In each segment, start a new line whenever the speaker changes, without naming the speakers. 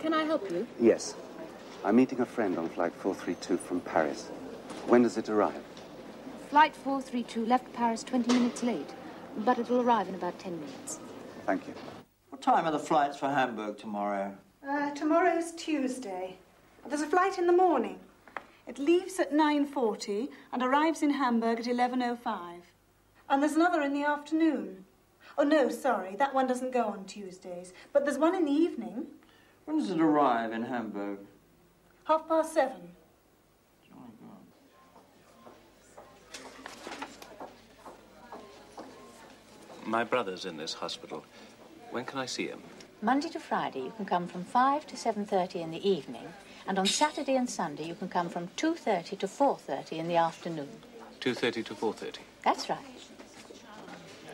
Can I help you?
Yes. I'm meeting a friend on flight 432 from Paris. When does it arrive?
Flight 432 left Paris 20 minutes late, but it'll arrive in about 10 minutes.
Thank you.
What time are the flights for Hamburg tomorrow?
Uh, tomorrow's Tuesday. There's a flight in the morning. It leaves at 9.40 and arrives in Hamburg at 11.05. And there's another in the afternoon. Oh, no, sorry, that one doesn't go on Tuesdays. But there's one in the evening,
When does it arrive in Hamburg?
half past seven.
Jolly good.
My brother's in this hospital. When can I see him?
Monday to Friday, you can come from 5 to 7.30 in the evening, and on Saturday and Sunday, you can come from 2.30 to 4.30 in the afternoon.
2.30 to 4.30.
That's right.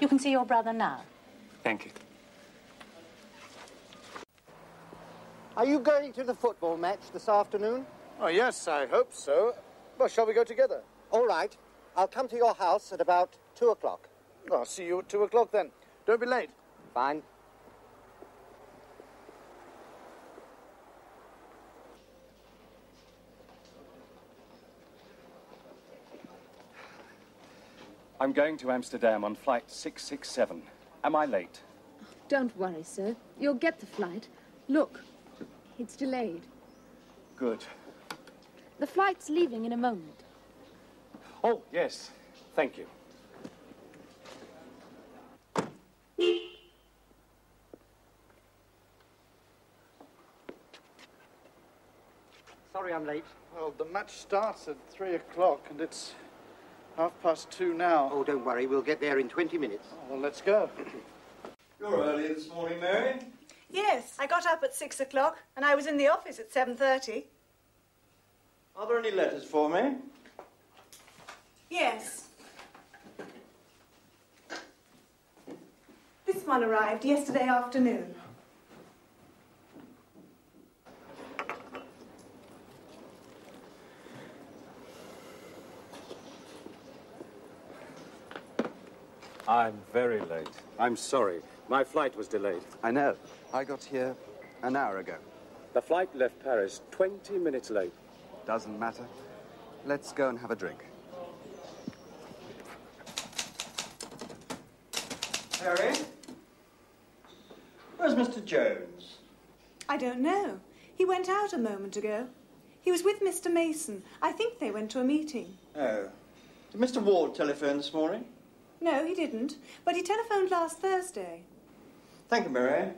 You can see your brother now.
Thank you.
Are you going to the football match this afternoon?
Oh, yes, I hope so. Well, shall we go together?
All right. I'll come to your house at about two o'clock.
I'll see you at two o'clock then. Don't be late.
Fine.
I'm going to Amsterdam on flight 667. Am I late?
Don't worry, sir. You'll get the flight. Look, it's delayed.
Good.
The flight's leaving in a moment.
Oh, yes. Thank you.
Sorry I'm late.
Well, the match starts at three o'clock and it's half past two now.
Oh, don't worry. We'll get there in 20 minutes.
Oh, well, let's go.
You're early this morning, Mary.
Yes, I got up at six o'clock and I was in the office at 7.30.
Are there any letters for me?
Yes. This one arrived yesterday afternoon.
I'm very late. I'm sorry. My flight was delayed.
I know. I got here an hour ago.
The flight left Paris 20 minutes late.
Doesn't matter. Let's go and have a drink.
Harry? Where's Mr. Jones?
I don't know. He went out a moment ago. He was with Mr. Mason. I think they went to a meeting.
Oh. Did Mr. Ward telephone this morning?
No, he didn't. But he telephoned last Thursday.
Thank you, Mary.